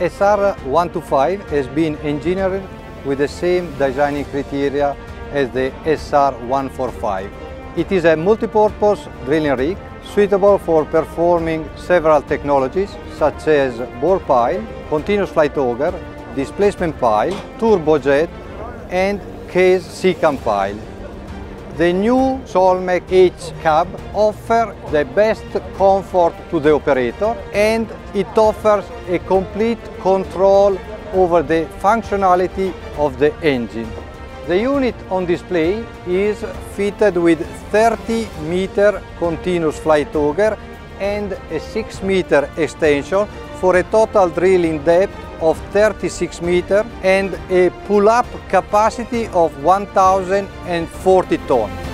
SR125 has been engineered with the same designing criteria as the SR145. It is a multi-purpose drilling rig suitable for performing several technologies such as bore pile, continuous flight auger, displacement pile, turbojet and case secant pile. The new Soilmec H cab offers the best comfort to the operator and it offers a complete control over the functionality of the engine. The unit on display is fitted with 30 meter continuous flight auger and a 6 meter extension for a total drilling depth of 36 meter and a pull-up capacity of 1040 ton.